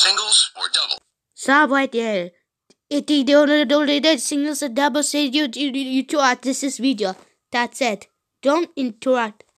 Singles or double? Stop right there. It the only only singles or doubles say you you you interrupt this is video. That's it. Don't interrupt.